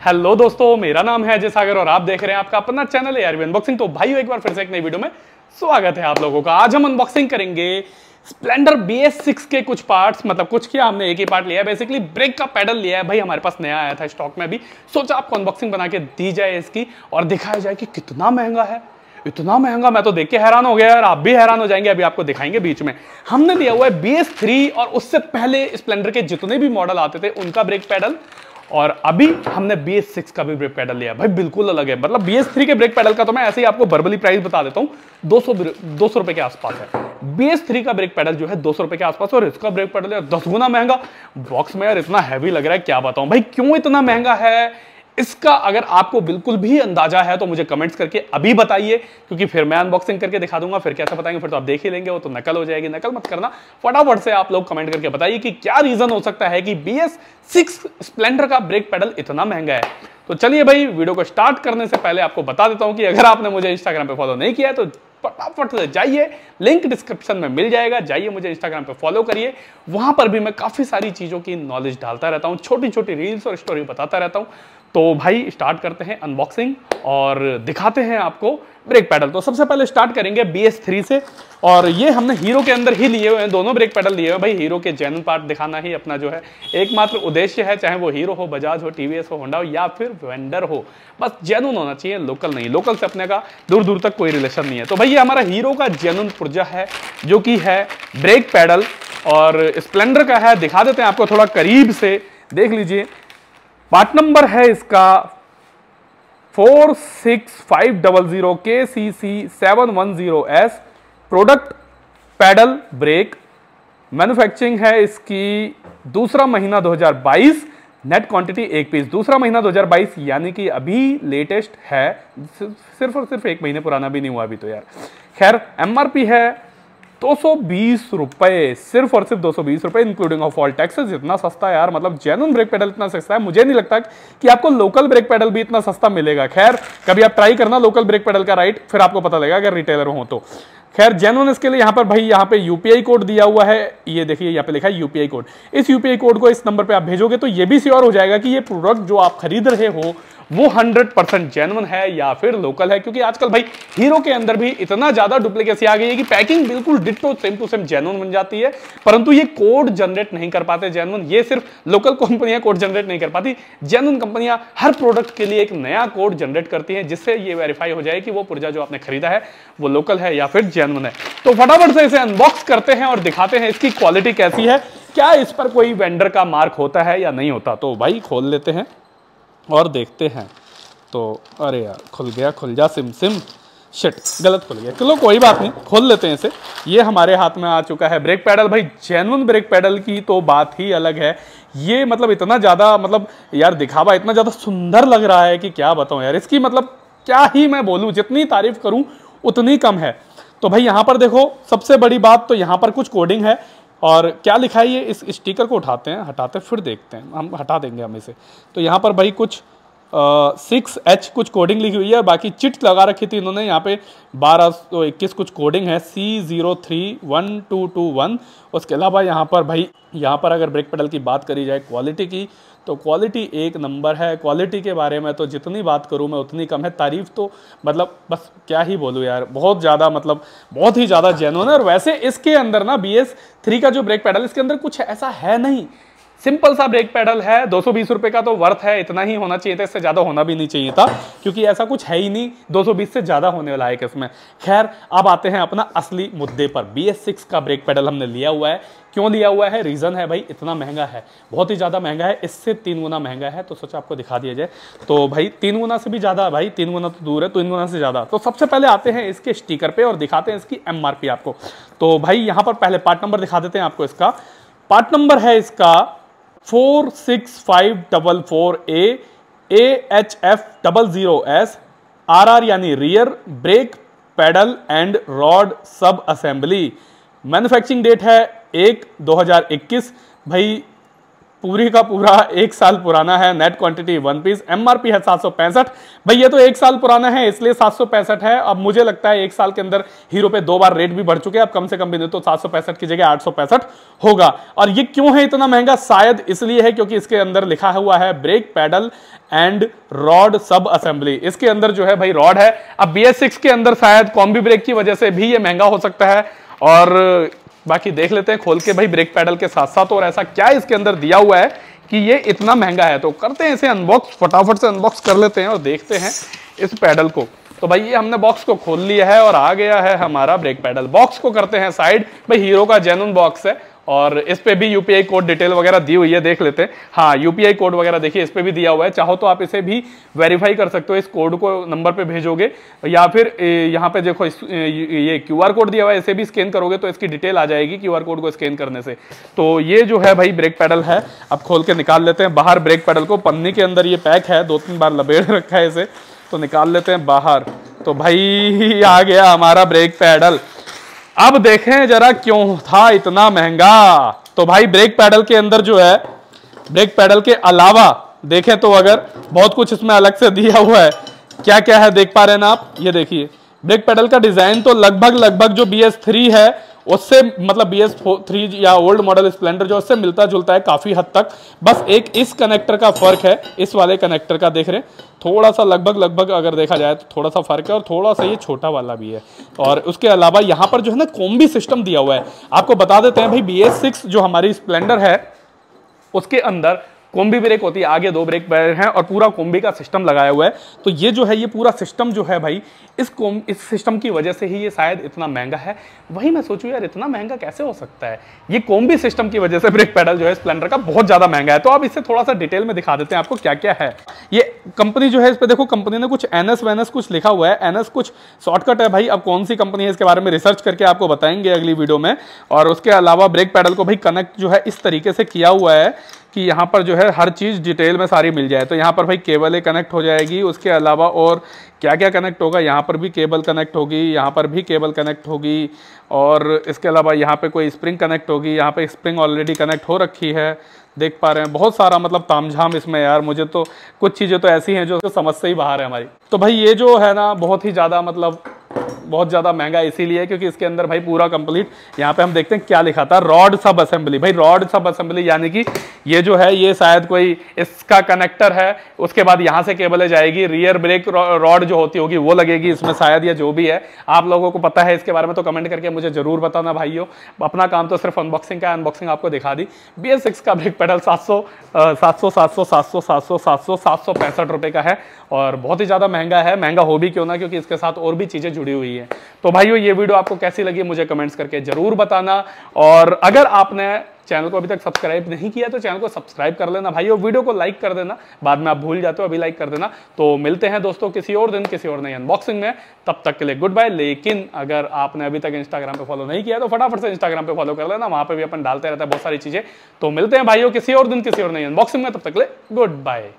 Hello दोस्तों, मेरा नाम है अजय सागर और आप देख रहे हैं आपका अपना चैनल है अनबॉक्सिंग तो भाइयों, एक बार फिर से एक नई वीडियो में स्वागत है आप लोगों का। आज हम अनबॉक्सिंग करेंगे स्प्लेंडर बी एस सिक्स के कुछ पार्ट्स मतलब कुछ किया, हमने एक ही पार्ट लिया है। बेसिकली ब्रेक का पैडल लिया है। भाई, हमारे पास नया आया था स्टॉक में भी। सोचा आपको अनबॉक्सिंग बना के दी जाए इसकी और दिखाया जाए कि कितना महँगा है। इतना महँगा, मैं तो देख के हैरान हो गया यार। आप भी हैरान हो जाएँगे, अभी आपको दिखाएँगे बीच में। हमने लिया हुआ है बी एस थ्री और उससे पहले स्प्लेंडर के जितने भी मॉडल आते थे, उनका ब्रेक पैडल और अभी हमने बी एस सिक्स का भी ब्रेक पैडल लिया भाई, बिल्कुल अलग है। मतलब बी एस थ्री के ब्रेक पैडल का तो मैं ऐसे ही आपको बर्बली प्राइस बता देता हूँ, दो सौ दो सौ रुपए के आसपास है। बी एस थ्री का ब्रेक पैडल जो है दो सौ रुपए के आसपास और इसका ब्रेक पैडल दस गुना महँगा। बॉक्स में यार इतना हैवी लग रहा है, क्या बताऊँ? भाई, क्यों इतना महँगा है? इसका अगर आपको बिल्कुल भी अंदाज़ा है तो मुझे कमेंट्स करके अभी बताइए, क्योंकि फिर मैं अनबॉक्सिंग करके दिखा दूँगा, फिर कैसे बताएँगे, फिर तो आप देख ही लेंगे, वो तो नकल हो जाएगी। नकल मत करना, फटाफट से आप लोग कमेंट करके बताइए कि क्या रीजन हो सकता है कि बी एस सिक्स स्प्लेंडर का ब्रेक पेडल इतना महँगा है। तो चलिए भाई वीडियो को स्टार्ट करने से पहले आपको बता देता हूँ कि अगर आपने मुझे इंस्टाग्राम पे फॉलो नहीं किया तो फटाफट से जाइए लिंक डिस्क्रिप्शन में मिल जाएगा, जाइए मुझे इंस्टाग्राम पे फॉलो करिए। वहाँ पर भी मैं काफ़ी सारी चीज़ों की नॉलेज डालता रहता हूँ छोटी छोटी रील्स और स्टोरी बताता रहता हूँ। तो भाई स्टार्ट करते हैं अनबॉक्सिंग और दिखाते हैं आपको ब्रेक पैडल। तो सबसे पहले स्टार्ट करेंगे बी एस थ्री से। और ये हमने हीरो के अंदर ही लिए हुए हैं, दोनों ब्रेक पैडल लिए हुए भाई हीरो के जैन पार्ट दिखाना ही अपना जो है, एकमात्र उद्देश्य है, चाहे वो हीरो हो बजाज हो टीवीएस हो होंडा हो, या फिर वेंडर हो। बस जेनुन होना चाहिए लोकल नहीं। लोकल से अपने का दूर दूर तक कोई रिलेशन नहीं है। तो भाई, ये हमारा हीरो का जेनुन पुर्जा है, जो कि है ब्रेक पैडल। और स्प्लेंडर का है, दिखा देते हैं आपको थोड़ा करीब से। देख लीजिए पार्ट नंबर है इसका four six five double zero K C C seven one zero S product pedal brake. Manufacturing है इसकी दूसरा महीना 2022 नेट क्वांटिटी एक पीस। दूसरा महीना 2022 यानी कि अभी लेटेस्ट है। सिर्फ़ और सिर्फ़ एक महीने पुराना भी नहीं हुआ अभी तो यार। खैर एमआरपी है दो सौ बीस रुपए, सिर्फ़ और सिर्फ़ दो सौ बीस रुपए इंक्लूडिंग ऑफ़ ऑल टैक्सेस इतना सस्ता है यार। मतलब जेनुन ब्रेक पेडल इतना सस्ता है। मुझे नहीं लगता कि आपको लोकल ब्रेक पेडल भी इतना सस्ता मिलेगा। खैर, कभी आप ट्राई करना लोकल ब्रेक पेडल का राइट फिर आपको पता लगेगा अगर रिटेलर हो तो। खैर जेनुअन इसके लिए यहाँ पर भाई यहाँ पे यूपीआई कोड दिया हुआ है। ये देखिए, यहाँ पे लिखा है यूपीआई कोड इस यूपीआई कोड को इस नंबर पे आप भेजोगे तो ये भी श्योर हो जाएगा कि ये प्रोडक्ट जो आप खरीद रहे हो, वो 100 परसेंट जेनवन है या फिर लोकल है। क्योंकि आजकल भाई हीरो के अंदर भी इतना ज़्यादा डुप्लीकेसी आ गई है कि पैकिंग बिल्कुल ditto same to same genuine बन जाती है। परंतु ये कोड जनरेट नहीं कर पाते जेनवन ये सिर्फ़ लोकल कंपनियाँ कोड जनरेट नहीं कर पाती। जेनवन कंपनियाँ हर प्रोडक्ट के लिए एक नया कोड जनरेट करती है, जिससे ये वेरीफाई हो जाए कि वो पुर्जा जो आपने खरीदा है, वो लोकल है या फिर जेनवन है तो फटाफट से इसे अनबॉक्स करते हैं और दिखाते हैं इसकी क्वालिटी कैसी है। क्या इस पर कोई वेंडर का मार्क होता है या नहीं होता? तो भाई खोल लेते हैं और देखते हैं। तो अरे यार, खुल गया, खुल जा सिम सिम। शिट गलत खुल गया। चलो, कोई बात नहीं, खोल लेते हैं इसे। ये हमारे हाथ में आ चुका है ब्रेक पैडल भाई जेनुअन ब्रेक पैडल की तो बात ही अलग है। ये मतलब इतना ज़्यादा मतलब यार दिखावा इतना ज़्यादा सुंदर लग रहा है कि क्या बताऊँ यार। इसकी मतलब क्या ही मैं बोलूँ, जितनी तारीफ़ करूँ, उतनी कम है। तो भाई यहाँ पर देखो, सबसे बड़ी बात तो यहाँ पर कुछ कोडिंग है। और क्या लिखा है ये? इस स्टिकर को उठाते हैं, हटाते फिर देखते हैं। हम हटा देंगे हम इसे। तो यहाँ पर भाई कुछ सिक्स एच कुछ कोडिंग लिखी हुई है, बाकी चिट लगा रखी थी इन्होंने, यहाँ पे बारह सौ इक्कीस कुछ कोडिंग है C zero three one two two one उसके अलावा यहाँ पर भाई, यहाँ पर अगर ब्रेक पेडल की बात करी जाए क्वालिटी की तो क्वालिटी एक नंबर है। क्वालिटी के बारे में तो जितनी बात करूँ मैं, उतनी कम है। तारीफ़ तो मतलब बस क्या ही बोलूँ यार, बहुत ज़्यादा मतलब बहुत ही ज़्यादा जेनवन है। और वैसे इसके अंदर ना बी एस थ्री का जो ब्रेक पेडल इसके अंदर कुछ ऐसा है नहीं। सिंपल सा ब्रेक पैडल है, दो सौ का तो वर्थ है, इतना ही होना चाहिए था, इससे ज़्यादा होना भी नहीं चाहिए था, क्योंकि ऐसा कुछ है ही नहीं 220 से ज़्यादा होने वाला है इसमें। खैर, अब आते हैं अपना असली मुद्दे पर। बी का ब्रेक पैडल हमने लिया हुआ है। क्यों लिया हुआ है? रीज़न है भाई, इतना महँगा है। बहुत ही ज़्यादा महँगा है, इससे तीन गुना महँगा है तो सोचा आपको दिखा दिया जाए। तो भाई, तीन गुना से भी ज़्यादा, भाई, तीन गुना तो दूर है तीन गुना से ज़्यादा। तो सबसे पहले आते हैं इसके स्टिकर पे और दिखाते हैं इसकी एमआरपी आपको। तो भाई, यहाँ पर पहले पार्ट नंबर दिखा देते हैं आपको इसका। पार्ट नंबर है इसका four six five double four A A H F double zero S R R यानी rear brake pedal and rod sub assembly manufacturing date है एक 2021 भाई पूरी का पूरा एक साल पुराना है net quantity one piece MRP है सात सौ पैंसठ। भाई, ये तो एक साल पुराना है, इसलिए सात सौ पैंसठ है। अब मुझे लगता है एक साल के अंदर हीरो पे दो बार रेट भी बढ़ चुके हैं। अब कम से कम भी नहीं तो सात सौ पैंसठ की जगह आठ सौ पैंसठ होगा। और ये क्यों है इतना महँगा? शायद इसलिए है क्योंकि इसके अंदर लिखा हुआ है brake pedal and rod sub assembly इसके अंदर जो है भाई रॉड है। अब बी के अंदर शायद कॉम्बी ब्रेक की वजह से भी ये महँगा हो सकता है। और बाकी देख लेते हैं, खोल के भाई ब्रेक पैडल के साथ साथ और ऐसा क्या इसके अंदर दिया हुआ है कि ये इतना महँगा है। तो करते हैं इसे अनबॉक्स फटाफट से अनबॉक्स कर लेते हैं और देखते हैं इस पैडल को। तो भाई ये हमने बॉक्स को खोल लिया है और आ गया है हमारा ब्रेक पैडल बॉक्स को करते हैं साइड भाई हीरो का जेनुन बॉक्स है। और इस पे भी यूपीआई कोड डिटेल वगैरह दी हुई है देख लेते हैं। हाँ यूपीआई कोड वगैरह देखिए इस पे भी दिया हुआ है। चाहो तो आप इसे भी वेरीफाई कर सकते हो इस कोड को नंबर पे भेजोगे या फिर यहाँ पे देखो इस, ये क्यूआर कोड दिया हुआ है इसे भी स्कैन करोगे तो इसकी डिटेल आ जाएगी क्यूआर कोड को स्कैन करने से। तो ये जो है भाई ब्रेक पैडल है अब खोल के निकाल लेते हैं बाहर ब्रेक पैडल को। पन्नी के अंदर ये पैक है दो तीन बार लबेड़ रखा है इसे तो निकाल लेते हैं बाहर। तो भाई आ गया हमारा ब्रेक पैडल अब देखें जरा क्यों था इतना महँगा। तो भाई ब्रेक पैडल के अंदर जो है ब्रेक पैडल के अलावा देखें तो अगर बहुत कुछ इसमें अलग से दिया हुआ है क्या क्या है देख पा रहे हैं ना आप? ये देखिए ब्रेक पैडल का डिज़ाइन तो लगभग लगभग जो बी एस थ्री है उससे मतलब बी एस थ्री या ओल्ड मॉडल स्प्लेंडर जो उससे मिलता जुलता है काफ़ी हद तक। बस एक इस कनेक्टर का फ़र्क है, इस वाले कनेक्टर का देख रहे हैं। थोड़ा सा लगभग लगभग अगर देखा जाए तो थोड़ा सा फ़र्क है और थोड़ा सा ये छोटा वाला भी है। और उसके अलावा यहाँ पर जो है ना कोम्बी सिस्टम दिया हुआ है। आपको बता देते हैं भाई बी जो हमारी स्प्लेंडर है, उसके अंदर कोम्बी ब्रेक होती है, आगे दो ब्रेक पैर हैं और पूरा कोम्बी का सिस्टम लगाया हुआ है। तो ये जो है, ये पूरा सिस्टम जो है भाई, इस कोम इस सिस्टम की वजह से ही ये शायद इतना महँगा है। वही मैं सोचूं, यार, इतना महँगा कैसे हो सकता है? ये कोम्बी सिस्टम की वजह से ब्रेक पैडल जो है, स्प्लेंडर का बहुत ज़्यादा महँगा है। तो आप इससे थोड़ा सा डिटेल में दिखा देते हैं आपको क्या क्या है। ये कंपनी जो है, इस पर देखो, कंपनी ने कुछ एनएस वेनएस कुछ लिखा हुआ है। एनएस कुछ शॉर्टकट है भाई। अब कौन सी कंपनी है, इसके बारे में रिसर्च करके आपको बताएँगे अगली वीडियो में। और उसके अलावा ब्रेक पैडल को भाई कनेक्ट जो है, इस तरीके से किया हुआ है। कि यहाँ पर जो है हर चीज़ डिटेल में सारी मिल जाए। तो यहाँ पर भाई केबल कनेक्ट हो जाएगी, उसके अलावा और क्या क्या कनेक्ट होगा? यहाँ पर भी केबल कनेक्ट होगी, यहाँ पर भी केबल कनेक्ट होगी, और इसके अलावा यहाँ पे कोई स्प्रिंग कनेक्ट होगी, यहाँ पे स्प्रिंग ऑलरेडी कनेक्ट हो रखी है, देख पा रहे हैं। बहुत सारा मतलब तामझाम इसमें यार, मुझे तो कुछ चीज़ें तो ऐसी हैं जो समझ से ही बाहर है हमारी। तो भाई ये जो है ना, बहुत ही ज़्यादा मतलब बहुत ज़्यादा महँगा इसीलिए क्योंकि इसके अंदर भाई पूरा कंप्लीट यहाँ पे हम देखते हैं क्या लिखा था। रॉड सब असेंबली भाई रॉड सब असेंबली यानी कि ये जो है, ये शायद कोई इसका कनेक्टर है, उसके बाद यहाँ से केबल जाएगी रियर ब्रेक रॉड जो होती होगी, वो लगेगी इसमें शायद या जो भी है। आप लोगों को पता है इसके बारे में तो कमेंट करके मुझे ज़रूर बताना भाइयों। अपना काम तो सिर्फ़ अनबॉक्सिंग का अनबॉक्सिंग आपको दिखा दी। बी का ब्रेक पेडल सात सौ सात सौ सात सौ सात सौ सात सौ सात सौ सात सौ पैंसठ रुपये का है। और बहुत ही ज़्यादा महँगा है। महँगा हो भी क्यों ना, क्योंकि इसके साथ और भी चीज़ें जुड़ी हुई है। तो भाइयों, ये वीडियो आपको कैसी लगी मुझे कमेंट्स करके ज़रूर बताना। और अगर आपने चैनल को अभी तक सब्सक्राइब नहीं किया तो चैनल को सब्सक्राइब कर लेना। भाई वीडियो को लाइक कर देना, बाद में आप भूल जाते हो, अभी लाइक कर देना। तो मिलते हैं दोस्तों किसी और दिन, किसी और नई अनबॉक्सिंग में। तब तक के लिए गुड बाय लेकिन अगर आपने अभी तक इंस्टाग्राम पे फॉलो नहीं किया तो फटाफट से इंस्टाग्राम पे फॉलो कर लेना। वहाँ पे भी अपन डालते रहता है बहुत सारी चीज़ें। तो मिलते हैं भाइयों किसी और दिन, किसी और नई अनबॉक्सिंग में। तब तक ले गुड बाय